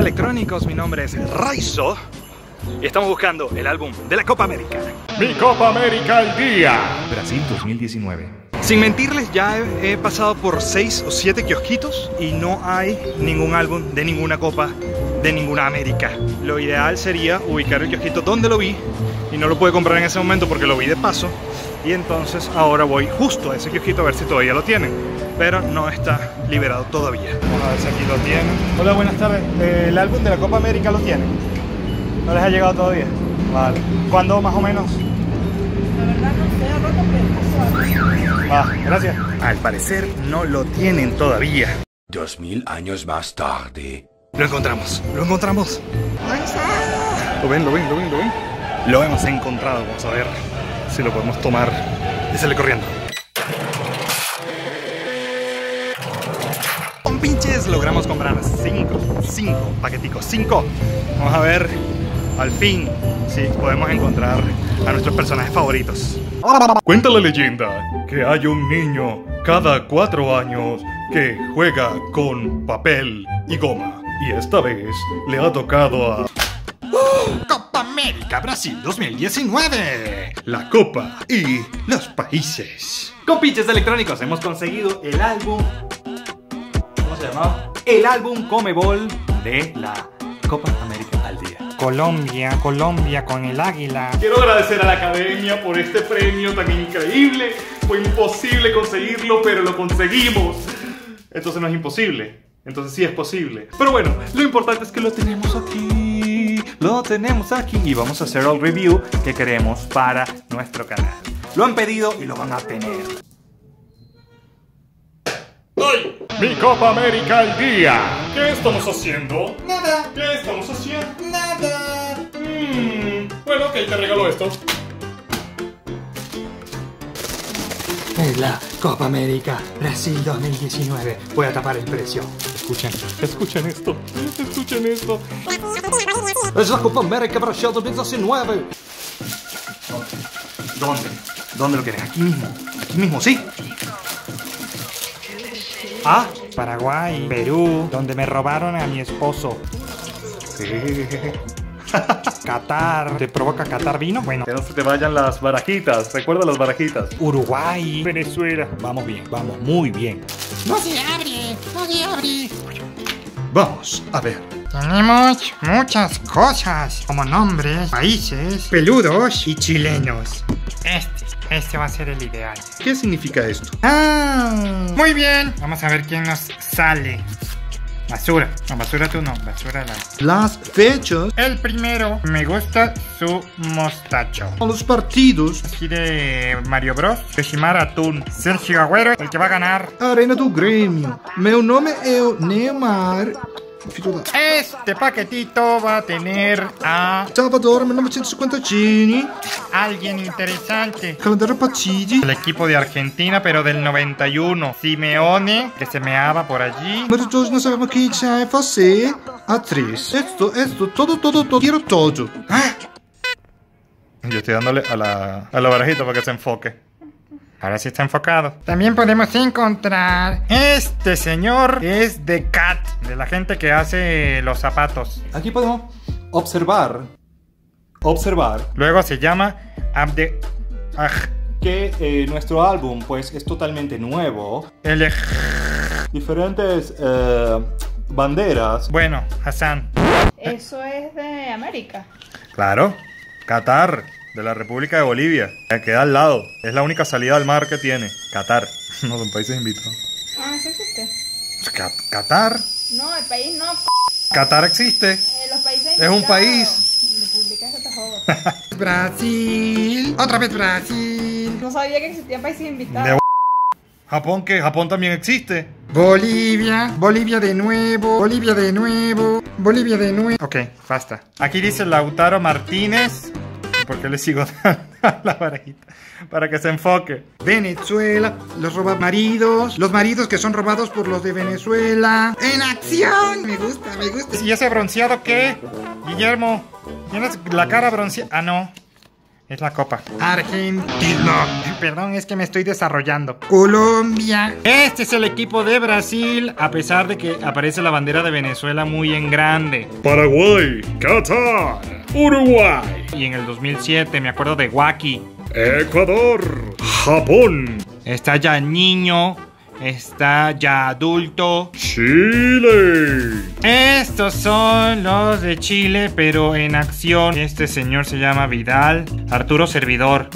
Electrónicos, mi nombre es Raizo y estamos buscando el álbum de la Copa América. Mi Copa América al día. Brasil 2019. Sin mentirles, ya he, he pasado por 6 o 7 kiosquitos y no hay ningún álbum de ninguna copa de ninguna América. Lo ideal sería ubicar el kiosquito donde lo vi y no lo pude comprar en ese momento porque lo vi de paso. Y entonces ahora voy justo a ese kiosquito a ver si todavía lo tienen. Pero no está liberado todavía. Vamos a ver si aquí lo tienen. Hola buenas tardes. El álbum de la Copa América lo tienen. No les ha llegado todavía. Vale. ¿cuándo más o menos? La verdad no sé, ah gracias. Al parecer no lo tienen todavía. Dos mil años más tarde. lo encontramos lo encontramos. Lo ven lo ven lo ven lo ven lo hemos encontrado vamos a ver si lo podemos tomar y sale corriendo. Con pinches logramos comprar 5, 5 paqueticos, 5. Vamos a ver al fin si podemos encontrar a nuestros personajes favoritos. Cuenta la leyenda que hay un niño cada cuatro años que juega con papel y goma. Y esta vez le ha tocado a Copa América Brasil 2019. La Copa y los países. Con pinches electrónicos hemos conseguido el álbum. ¿Cómo se llamaba? El álbum Comebol de la Copa América al día. Colombia, Colombia con el águila. Quiero agradecer a la academia por este premio tan increíble. Fue imposible conseguirlo, pero lo conseguimos. Entonces no es imposible. Entonces sí es posible. Pero bueno, lo importante es que lo tenemos aquí. Lo tenemos aquí y vamos a hacer el review que queremos para nuestro canal. Lo han pedido y lo van a tener. ¡Ay! Mi Copa América al día. ¿Qué estamos haciendo? Nada. ¿Qué estamos haciendo? Nada. Mm, bueno, ok, te regalo esto. Es la Copa América Brasil 2019. Voy a tapar el precio. Escuchen, escuchen esto. Escuchen esto. Es la Copa América Brasil 2019. ¿Dónde? ¿Dónde lo quieren? Aquí mismo. Aquí mismo, sí. Ah, Paraguay, Perú, donde me robaron a mi esposo. Qatar. ¿Te provoca Qatar vino? Bueno, Que no se te vayan las barajitas. Recuerda las barajitas. Uruguay, Venezuela. Vamos bien, vamos muy bien. No se abre, vamos a ver. Tenemos muchas cosas, como nombres, países, peludos y chilenos. Este, este va a ser el ideal. ¿Qué significa esto? Ah, muy bien. Vamos a ver quién nos sale. Basura. No, basura tú no. Basura la. Las fechas El primero, me gusta su mostacho. los partidos. Aquí de Mario Bros. Yoshimar Atún. Sergio Agüero, el que va a ganar. Arena do Grêmio. Meu nome é Neymar. Este paquetito va a tener a Salvador 1950 Gini. alguien interesante. Calendário Patidi. El equipo de Argentina, pero del 91. Simeone, que se meaba por allí. 2, nós sabemos é você. Atriz. Esto, esto, todo, todo, todo. Quiero todo. Yo estoy dándole a la, a la barajita para que se enfoque. Ahora sí está enfocado. También podemos encontrar este señor que es de Cat, de la gente que hace los zapatos. Aquí podemos observar. Observar Luego se llama Abde. Aj, que eh, nuestro álbum pues es totalmente nuevo. el Diferentes eh, banderas. Bueno, Hassan. Eso es de América. Claro. Qatar, de la República de Bolivia. Que queda al lado. Es la única salida al mar que tiene. Qatar. No son países invitados. Ah, eso existe. Ca- Qatar. No, el país no. Qatar existe. Eh, los países Es un país. Brasil. Otra vez Brasil. No sabía que existían países invitados. De Japón, que Japón también existe. Bolivia. Bolivia de nuevo. Bolivia de nuevo. Bolivia de nuevo. Ok, basta. Aquí dice Lautaro Martínez. ¿Por qué le sigo dando la varita? Para que se enfoque. Venezuela, los maridos, los maridos que son robados por los de Venezuela. ¡En acción! Me gusta, me gusta. ¿Y ese bronceado qué? Guillermo, ¿tienes la cara bronceada? Ah, no. Es la copa. Argentina. Perdón, es que me estoy desarrollando. Colombia. Este es el equipo de Brasil, a pesar de que aparece la bandera de Venezuela muy en grande. Paraguay, Qatar, Uruguay, Y en el 2007 me acuerdo de Waki. Ecuador, Japón, Está ya niño, está ya adulto. Chile, Estos son los de Chile, pero en acción. Este señor se llama Vidal, Arturo Servidor,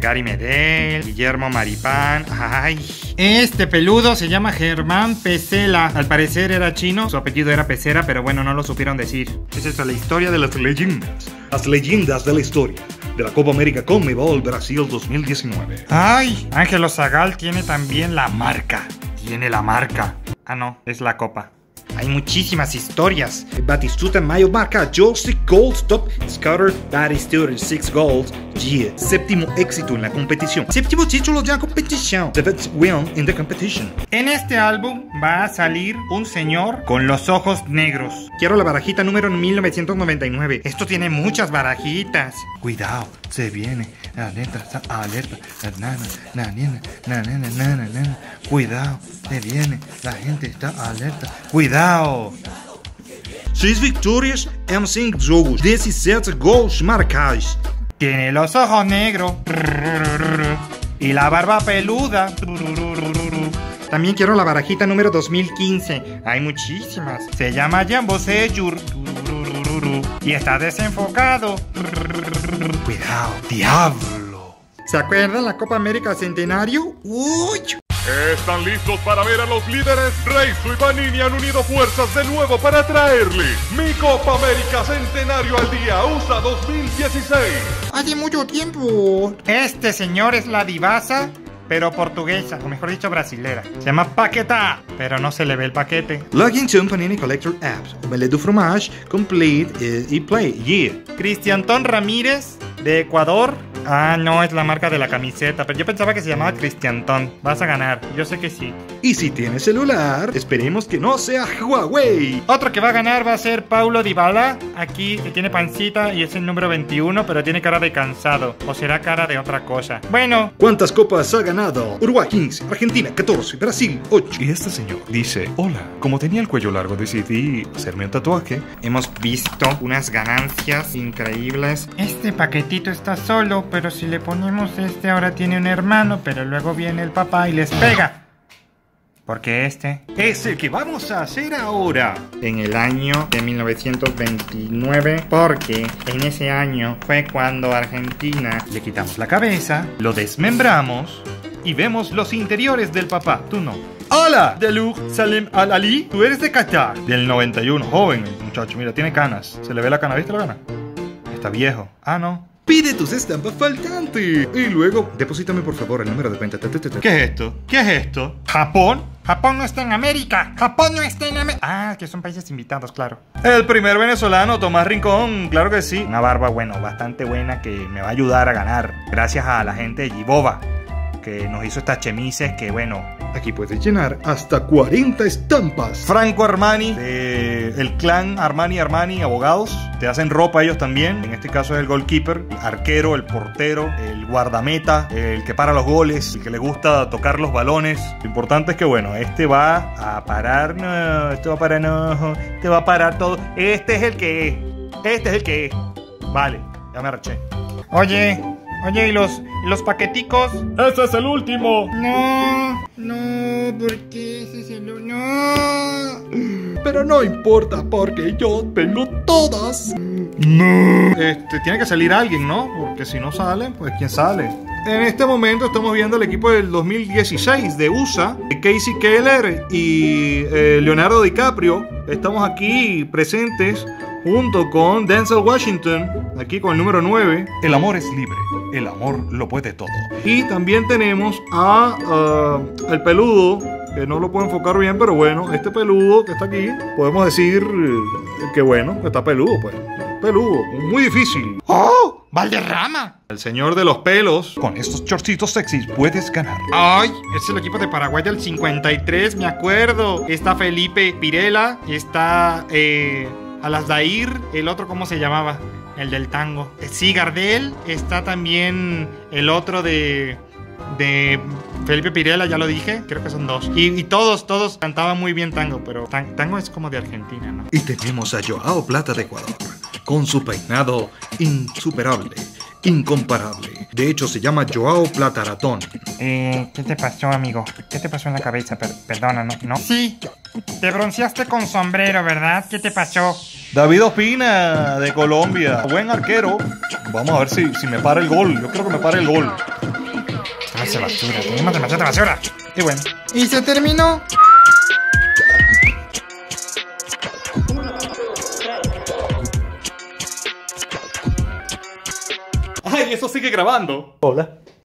Gary Medel, Guillermo Maripán. Ay. Este peludo se llama Germán Pesela. Al parecer era chino, su apellido era Pesera, pero bueno, no lo supieron decir. Esa es la historia de las leyendas. Las leyendas de la historia de la Copa América Conmebol Brasil 2019. Ay, Ángelo Zagal tiene también la marca. Tiene la marca. Ah, no, es la copa. Hay muchísimas historias. Batistuta Mayo marca Josie Gold Top Scouter Batistuta 6 Gold Yeah. Séptimo éxito en la competición. Séptimo título de la competición. The best win in the competition. En este álbum va a salir un señor con los ojos negros. Quiero la barajita número 1999. Esto tiene muchas barajitas. Cuidado, se viene. Alerta, alerta. Na, na. Cuidado, se viene. La gente está alerta. Cuidado. Seis vitórias em 5 jogos. 17 gols marcados. Tiene los ojos negros. Y la barba peluda. También quiero la barajita número 2015. Hay muchísimas. Se llama Jambo Seyur. Y está desenfocado. Cuidado, diablo. ¿Se acuerdan la Copa América Centenario? ¡Uy! ¿Están listos para ver a los líderes? Reizo y Panini han unido fuerzas de nuevo para traerle mi Copa América Centenario al Día USA 2016. Hace mucho tiempo. Este señor es la divasa, pero portuguesa, o mejor dicho, brasilera. Se llama Paquetá, pero no se le ve el paquete. Login to Panini Collector Apps. Omelette du fromage, complete eh, y play. Yeah. Cristian Ton Ramírez, de Ecuador. Ah, no, es la marca de la camiseta, pero yo pensaba que se llamaba Cristian Ton. Vas a ganar, yo sé que sí. Y si tiene celular, esperemos que no sea Huawei. Otro que va a ganar va a ser Paulo Dybala. Aquí que tiene pancita y es el número 21, pero tiene cara de cansado. O será cara de otra cosa. Bueno, ¿Cuántas copas ha ganado? Uruguay 15, Argentina 14, Brasil 8. Y este señor dice, hola, como tenía el cuello largo decidí hacerme un tatuaje. hemos visto unas ganancias increíbles. Este paquetito está solo, pero si le ponemos este ahora tiene un hermano, pero luego viene el papá y les pega. Porque este Es el que vamos a hacer ahora. en el año de 1929, porque en ese año fue cuando Argentina le quitamos la cabeza, Lo desmembramos y vemos los interiores del papá. Tú no. ¡Hola! Delug Salim Al Ali. Tú eres de Qatar. Del 91. Joven muchacho. Mira, tiene canas. ¿Se le ve la cana? ¿Viste la cana? Está viejo. Ah, no. Pide tus estampas faltantes. Y luego, deposítame por favor el número de cuenta. ¿Qué es esto? ¿Qué es esto? ¿Japón? Japón no está en América. Japón no está en América. Ah, que son países invitados, claro. El primer venezolano, Tomás Rincón, claro que sí. Una barba, bueno, bastante buena que me va a ayudar a ganar. Gracias a la gente de Giboba, que nos hizo estas chemises que, bueno. Aquí puedes llenar hasta 40 estampas. Franco Armani, de el clan Armani Armani, abogados. Te hacen ropa ellos también. En este caso es el goalkeeper, el arquero, el portero, el guardameta, el que para los goles, el que le gusta tocar los balones. Lo importante es que, bueno, este va a parar, no, este va a parar, no, este va a parar todo. Este es el que es, este es el que es. Vale, ya me arreché. Oye, oye, ¿y los, y los paqueticos? ¡Ese es el último! No, no, ¿por qué ese es el... No. Pero no importa porque yo tengo todas. No. Este, tiene que salir alguien, ¿no? Porque si no sale, pues ¿quién sale? En este momento estamos viendo el equipo del 2016 de USA, Casey Keller y eh, Leonardo DiCaprio. Estamos aquí presentes junto con Denzel Washington, aquí con el número 9. El amor es libre, el amor lo puede todo. Y también tenemos a ah, el peludo, que no lo puedo enfocar bien, pero bueno, este peludo que está aquí, podemos decir eh, que bueno, que está peludo, pues. Peludo, muy difícil. ¡Oh! ¡Valderrama! El señor de los pelos. Con estos chorcitos sexys puedes ganar. ¡Ay! Es el equipo de Paraguay del 53, me acuerdo. Está Felipe Pirela, está... Eh, Alasdair, el otro, ¿cómo se llamaba? El del tango. Eh, Sí, Gardel, está también el otro de... De Felipe Pirela, ya lo dije, creo que son dos. Y, y todos, todos cantaban muy bien tango, pero tan- tango es como de Argentina, ¿no? Y tenemos a Joao Plata de Ecuador, con su peinado insuperable, incomparable. De hecho, se llama Joao Plataratón. Eh, ¿qué te pasó, amigo? ¿Qué te pasó en la cabeza? Per- perdona, ¿no? ¿no? Sí, te bronceaste con sombrero, ¿verdad? ¿Qué te pasó? David Ospina, de Colombia. Buen arquero. Vamos a ver si, si me para el gol. Yo creo que me para el gol. Hace basura, tenemos demasiada basura. Y bueno. ¿Y se terminó? ¡Ay, eso sigue grabando! Hola.